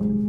you